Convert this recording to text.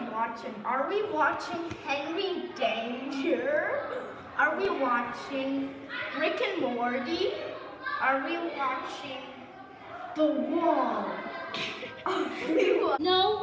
we watching? Are we watching Henry Danger? Are we watching Rick and Morty? Are we watching The Wall? Are we wa- No